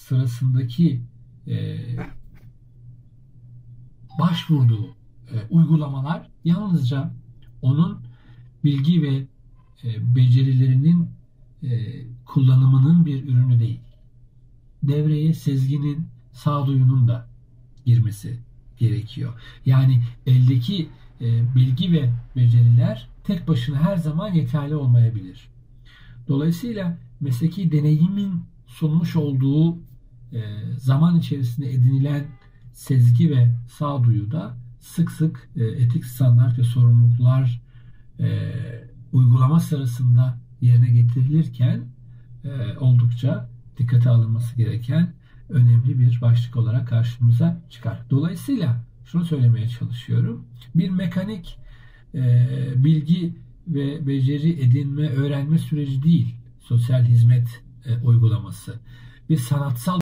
sırasındaki e, başvurduğu e, uygulamalar yalnızca onun bilgi ve e, becerilerinin e, kullanımının bir ürünü değil. Devreye sezginin, sağduyunun da girmesi gerekiyor. Yani eldeki e, bilgi ve beceriler tek başına her zaman yeterli olmayabilir. Dolayısıyla mesleki deneyimin sunmuş olduğu zaman içerisinde edinilen sezgi ve sağduyu da sık sık e, etik standart ve sorumluluklar e, uygulama sırasında yerine getirilirken e, oldukça dikkate alınması gereken önemli bir başlık olarak karşımıza çıkar. Dolayısıyla şunu söylemeye çalışıyorum. Bir mekanik e, bilgi ve beceri edinme, öğrenme süreci değil sosyal hizmet e, uygulaması. Bir sanatsal